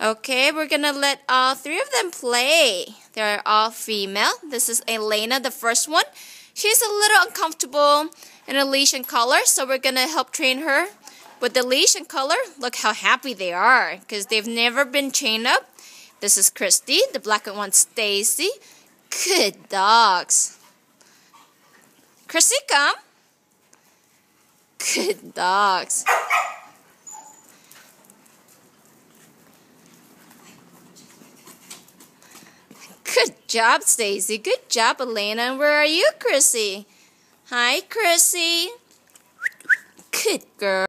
Okay, we're gonna let all three of them play. They're all female. This is Alana, the first one. She's a little uncomfortable in a leash and collar, so we're gonna help train her with the leash and collar. Look how happy they are because they've never been chained up. This is Christy, the black one, Stacy. Good dogs. Christy, come. Good dogs. Good job, Stacy. Good job, Alana. And where are you, Chrissy? Hi, Chrissy. Good girl.